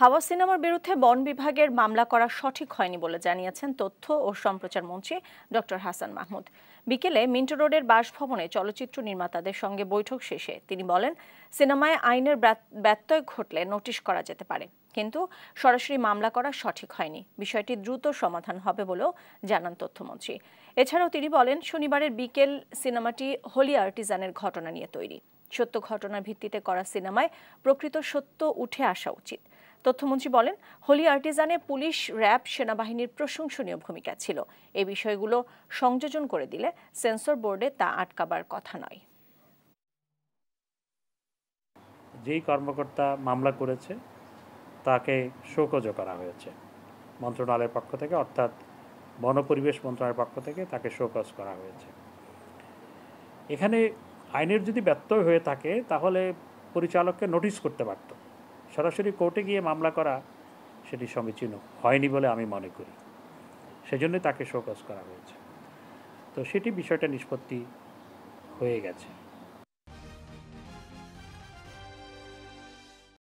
হাওয়া সিনেমার বিরুদ্ধে বন বিভাগের মামলা করা সঠিক হয়নি বলে জানিয়েছেন তথ্য ও সম্প্রচার মন্ত্রী ডক্টর হাসান মাহমুদ। বিকেলে মিন্টো রোডের বাসভবনে চলচ্চিত্র নির্মাতাদের সঙ্গে বৈঠক শেষে তিনি বলেন, সিনেমায় আইনের ব্যত্যয় ঘটলে নোটিশ করা যেতে পারে, কিন্তু সরাসরি মামলা করা সঠিক হয়নি। বিষয়টি দ্রুত সমাধান হবে বলেও জানান তথ্যমন্ত্রী। এছাড়াও তিনি বলেন, শনিবারের বিকেল সিনেমাটি হোলি আর্টিজানের ঘটনা নিয়ে তৈরি। সত্য ঘটনার ভিত্তিতে করা সিনেমায় প্রকৃত সত্য উঠে আসা উচিত। তথ্যমন্ত্রী বলেন, হোলি আর্টিজানে পুলিশ, র্যাব, সেনাবাহিনীর প্রশংসনীয় ভূমিকা ছিল। এই বিষয়গুলো সংযোজন করে দিলে সেন্সর বোর্ডে তা আটকাবার কথা নয়। যেই কর্মকর্তা মামলা করেছে, তাকে শোকজ করা হয়েছে। মন্ত্রণালয়ের পক্ষ থেকে, অর্থাৎ বনপরিবেশ মন্ত্রণালয়ের পক্ষ থেকে তাকে শোকজ করা হয়েছে। এখানে আইনের যদি ব্যত্যয় হয়ে থাকে, তাহলে পরিচালককে নোটিশ করতে পারত। সরাসরি কোর্টে গিয়ে মামলা করা সেটি সমীচীন হয়নি বলে আমি মনে করি। সেজন্য তাকে শোকজ করা হয়েছে। তো সেটি বিষয়টা নিষ্পত্তি হয়ে গেছে।